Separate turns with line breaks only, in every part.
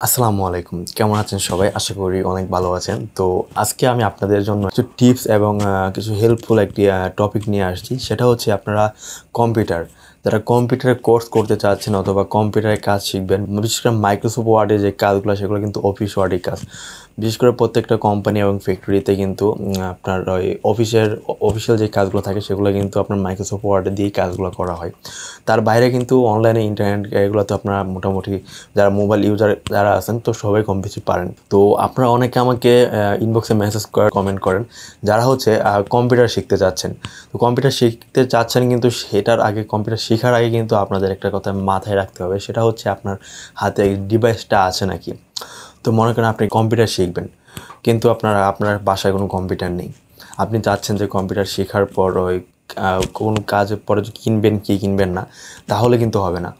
আসসালামু আলাইকুম। কেমন আছেন সবাই? আশা করি অনেক ভালো আছেন। তো আজকে আমি আপনাদের জন্য কিছু টিপস এবং কিছু হেল্পফুল একটি টপিক নিয়ে আসছি। সেটা হচ্ছে আপনারা কম্পিউটার যারা কম্পিউটারে কোর্স করতে চাচ্ছেন অথবা কম্পিউটারে কাজ শিখবেন, বিশেষ করে মাইক্রোসফট ওয়ার্ডে যে কাজগুলো সেগুলো কিন্তু অফিস ওয়ার্ডের কাজ। বিশেষ করে প্রত্যেকটা কোম্পানি এবং ফ্যাক্টরিতে কিন্তু আপনার ওই অফিসের অফিসিয়াল যে কাজগুলো থাকে, সেগুলো কিন্তু আপনার মাইক্রোসফট ওয়ার্ডে দিয়েই কাজগুলো করা হয়। তার বাইরে কিন্তু অনলাইনে ইন্টারনেট এগুলোতে আপনারা মোটামুটি যারা মোবাইল ইউজার যারা আছেন, তো সবাই কম বেশি পারেন। তো আপনারা অনেকে আমাকে ইনবক্সে মেসেজ করে কমেন্ট করেন, যারা হচ্ছে কম্পিউটার শিখতে চাচ্ছেন। তো কম্পিউটার শিখতে চাচ্ছেন কিন্তু, সেটার আগে কম্পিউটার শেখার আগে কিন্তু আপনাদের একটা কথা মাথায় রাখতে হবে, সেটা হচ্ছে আপনার হাতে ডিভাইসটা আছে নাকি? তো মনে করেন আপনি কম্পিউটার শিখবেন, কিন্তু আপনার আপনার বাসায় কোনো কম্পিউটার নেই। আপনি চাচ্ছেন যে কম্পিউটার শেখার পর ওই কোনো কাজের পরে কিনবেন, কি কিনবেন না, তাহলে কিন্তু হবে না।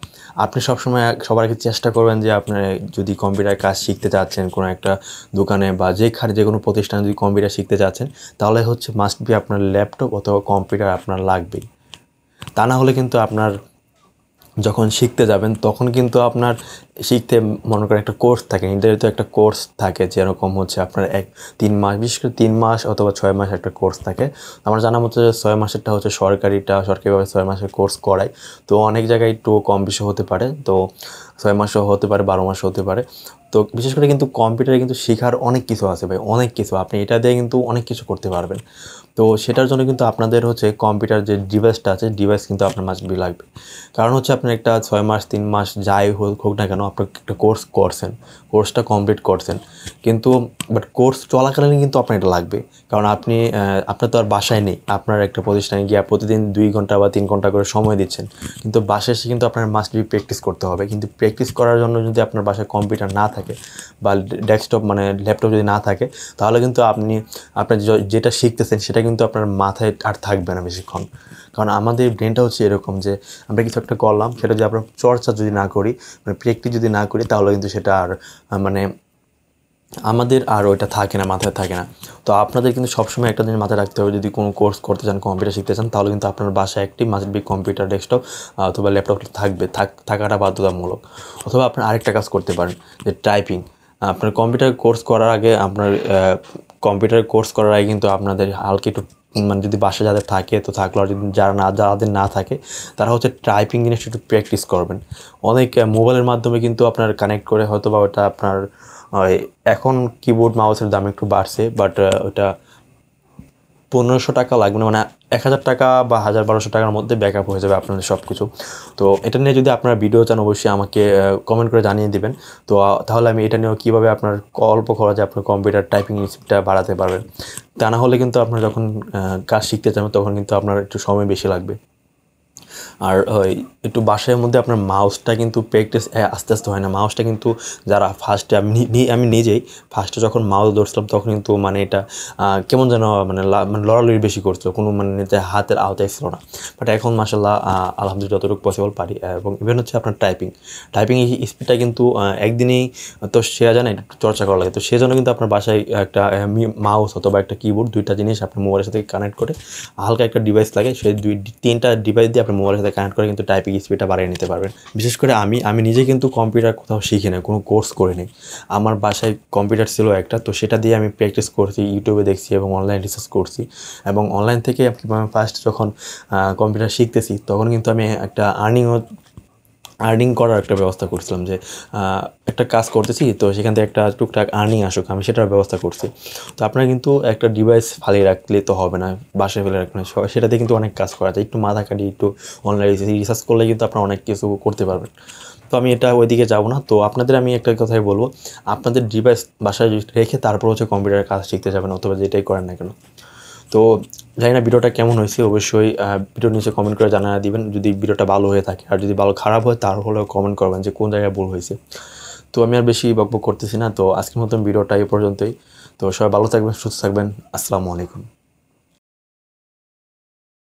আপনি সবসময় সবার আগে চেষ্টা করবেন যে আপনার যদি কম্পিউটার কাজ শিখতে চাচ্ছেন, কোনো একটা দোকানে বা যেখানে যে কোনো প্রতিষ্ঠানে যদি কম্পিউটার শিখতে চাচ্ছেন, তাহলে হচ্ছে মাস্ট বি আপনার ল্যাপটপ অথবা কম্পিউটার আপনার লাগবেই। তা না হলে কিন্তু আপনার যখন শিখতে যাবেন তখন কিন্তু আপনার শিখতে মনে করেন একটা কোর্স থাকে নির্ধারিত একটা কোর্স থাকে যেরকম হচ্ছে আপনার এক, তিন মাস, বিশেষ করে তিন মাস অথবা ছয় মাস একটা কোর্স থাকে। আমার জানা মতো যে ছয় মাসেরটা হচ্ছে সরকারিটা, সরকারিভাবে ছয় মাসের কোর্স করায়। তো অনেক জায়গায় একটু কম বেশি হতে পারে, তো ছয় মাসও হতে পারে, বারো মাসও হতে পারে। তো বিশেষ করে কিন্তু কম্পিউটারে কিন্তু শেখার অনেক কিছু আছে ভাই, অনেক কিছু। আপনি এটা দিয়ে কিন্তু অনেক কিছু করতে পারবেন। তো সেটার জন্য কিন্তু আপনাদের হচ্ছে কম্পিউটার যে ডিভাইসটা আছে, ডিভাইস কিন্তু আপনার মাস লাগবে। কারণ হচ্ছে আপনার একটা ছয় মাস, তিন মাস যাই হোক হোক না কেন আপনি একটা কোর্স করছেন কোর্সটা কমপ্লিট করছেন, কিন্তু বাট কোর্স চলাকালীন কিন্তু আপনার এটা লাগবে। কারণ আপনি আপনার তো আর বাসায় নেই, আপনার একটা প্রতিষ্ঠানে গিয়ে প্রতিদিন দুই ঘণ্টা বা তিন ঘণ্টা করে সময় দিচ্ছেন। কিন্তু বাসায় এসে কিন্তু আপনার মাস্ট বি প্র্যাকটিস করতে হবে। কিন্তু প্র্যাকটিস করার জন্য যদি আপনার বাসায় কম্পিউটার না থাকে বা ডেস্কটপ মানে ল্যাপটপ যদি না থাকে, তাহলে কিন্তু আপনি আপনার যেটা শিখতেছেন সেটা কিন্তু আপনার মাথায় আর থাকবে না বেশিক্ষণ। কারণ আমাদের ব্রেনটা হচ্ছে এরকম যে, আমরা কিছু একটা করলাম, সেটা যদি আমরা চর্চা যদি না করি মানে প্র্যাকটিস যদি না করি, তাহলে কিন্তু সেটা আর মানে আমাদের আর ওইটা থাকে না, মাথায় থাকে না। তো আপনাদের কিন্তু সবসময় একটা জিনিস মাথায় রাখতে হবে, যদি কোনো কোর্স করতে চান, কম্পিউটার শিখতে চান, তাহলে কিন্তু আপনার বাসায় একটি মাস্ট বি কম্পিউটার ডেস্কটপ অথবা ল্যাপটপ থাকবে, থাক, থাকাটা বাধ্যতামূলক। অথবা আপনার আরেকটা কাজ করতে পারেন, যে টাইপিং আপনার কম্পিউটার কোর্স করার আগে আপনার কম্পিউটার কোর্স করার আগে কিন্তু আপনাদের হালকা একটু মানে যদি বাসা যাদের থাকে, তো থাকল আর যদি যারা না, যাদের না থাকে, তারা হচ্ছে টাইপিং জিনিসটা একটু প্র্যাকটিস করবেন। অনেক মোবাইলের মাধ্যমে কিন্তু আপনার কানেক্ট করে হয়তো বা ওটা আপনার এখন কিবোর্ড মাউসের দাম একটু বাড়ছে বাট ওটা পনেরোশো টাকা লাগবে না মানে এক হাজার টাকা বা হাজার বারোশো টাকার মধ্যে ব্যাক আপ হয়ে যাবে আপনাদের সব কিছু তো এটা নিয়ে যদি আপনারা ভিডিও চান, অবশ্যই আমাকে কমেন্ট করে জানিয়ে দেবেন। তো তাহলে আমি এটা নিয়েও কীভাবে আপনার অল্প খরচে আপনার কম্পিউটার টাইপিং স্পিডটা বাড়াতে পারবেন। তা না হলে কিন্তু আপনার যখন কাজ শিখতে চান, তখন কিন্তু আপনার একটু সময় বেশি লাগবে। আর ওই একটু বাসার মধ্যে আপনার মাউসটা কিন্তু প্র্যাকটিস আস্তে আস্তে হয় না। মাউসটা কিন্তু যারা ফার্স্টে আমি আমি নিজেই ফার্স্টে যখন মাউস ধরছিলাম তখন কিন্তু মানে এটা কেমন যেন মানে মানে লড়ালড়ি বেশি করছিল কোনো মানে নিজে হাতের আওতায় ছিল না। বাট এখন মাসাল্লাহ আলহামদুলিল্লাহ যতটুকু পসিবল পারি। এবং ইভেন হচ্ছে আপনার টাইপিং টাইপিং স্পিডটা কিন্তু একদিনেই তো শেয়া যায় না একটু চর্চা করা লাগে। তো সেজন্য কিন্তু আপনার বাসায় একটা মাউস অথবা একটা কিবোর্ড দুইটা জিনিস আপনার মোবাইলের সাথে কানেক্ট করে হালকা একটা ডিভাইস লাগে। সেই দুই, তিনটা ডিভাইস দিয়ে আপনার মোবাইলের সাথে কানেক্ট করে কিন্তু টাইপিং স্পিডটা বাড়িয়ে নিতে পারবেন। বিশেষ করে আমি আমি নিজে কিন্তু কম্পিউটার কোথাও শিখি না, কোনো কোর্স করিনি আমার বাসায় কম্পিউটার ছিল একটা, তো সেটা দিয়ে আমি প্র্যাকটিস করছি ইউটিউবে দেখছি এবং অনলাইন রিসার্চ করছি। এবং অনলাইন থেকে ফার্স্ট যখন কম্পিউটার শিখতেছি, তখন কিন্তু আমি একটা আর্নিংও আর্নিং করার একটা ব্যবস্থা করছিলাম যে একটা কাজ করতেছি, তো সেখান থেকে একটা টুকটাক আর্নিং আসুক, আমি সেটার ব্যবস্থা করছি। তো আপনারা কিন্তু একটা ডিভাইস ফালিয়ে রাখলে তো হবে না, বাসায় ফেলে রাখলে সেটাতে কিন্তু অনেক কাজ করা যায়, একটু মাথা কাটি একটু অনলাইন রিসার্চ করলে কিন্তু আপনারা অনেক কিছু করতে পারবেন। তো আমি এটা ওইদিকে যাব না, তো আপনাদের আমি একটা কথাই বলব, আপনাদের ডিভাইস বাসায় রেখে তারপর হচ্ছে কম্পিউটারের কাজ শিখতে যাবেন, অথবা যেটাই করেন না কেন। তো জানি না ভিডিওটা কেমন হয়েছে, অবশ্যই ভিডিওর নিচে কমেন্ট করে জানা দিবেন যদি ভিডিওটা ভালো হয়ে থাকে। আর যদি ভালো খারাপ হয় তার হলেও কমেন্ট করবেন যে কোন জায়গায় ভুল হয়েছে। তো আমি আর বেশি বকবক করতেছি না, তো আজকের মতন ভিডিওটা এই পর্যন্তই। তো সবাই ভালো থাকবেন, সুস্থ থাকবেন। আসসালামু আলাইকুম।